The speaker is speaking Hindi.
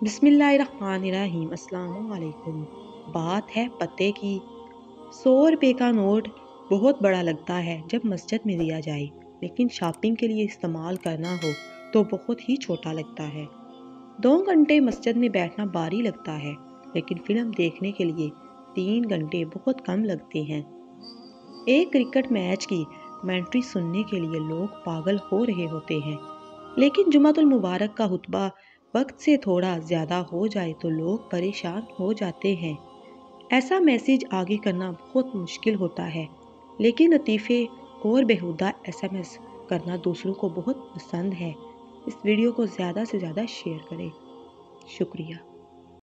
अस्सलाम वालेकुम बात है पते की। सौ रुपये का नोट बहुत बड़ा लगता है जब मस्जिद में दिया जाए, लेकिन शॉपिंग के लिए इस्तेमाल करना हो तो बहुत ही छोटा लगता है। दो घंटे मस्जिद में बैठना भारी लगता है, लेकिन फ़िल्म देखने के लिए तीन घंटे बहुत कम लगते हैं। एक क्रिकेट मैच की कमेंट्री सुनने के लिए लोग पागल हो रहे होते हैं, लेकिन जुमातुल मुबारक का हुतबा वक्त से थोड़ा ज़्यादा हो जाए तो लोग परेशान हो जाते हैं। ऐसा मैसेज आगे करना बहुत मुश्किल होता है, लेकिन लतीफ़े और बेहुदा एसएमएस करना दूसरों को बहुत पसंद है। इस वीडियो को ज़्यादा से ज़्यादा शेयर करें। शुक्रिया।